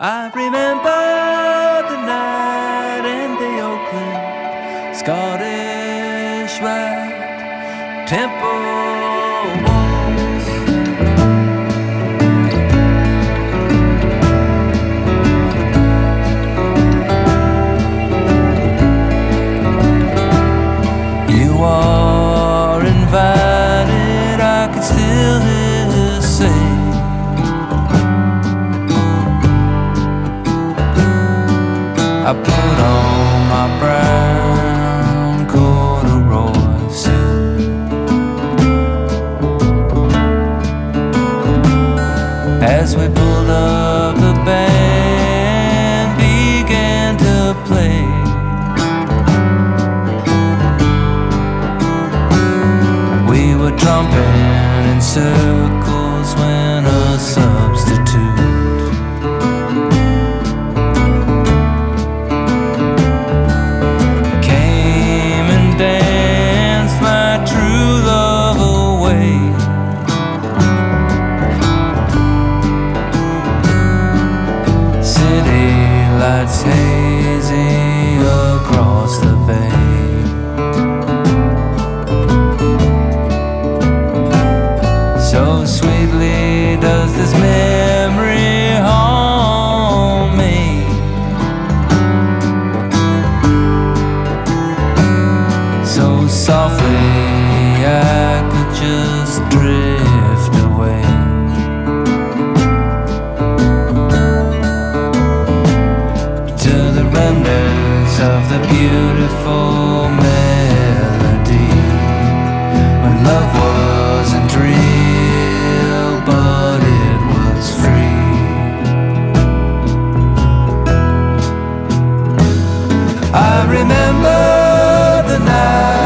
I remember the night in the Oakland Scottish Rite Temple I put on my brown corduroy suit. As we pulled up, the band began to play. We were jumping in circles when Lights hazy across the bay. So sweetly does this memory haunt me. So softly. beautiful melody when love wasn't real, but it was free. I remember the night.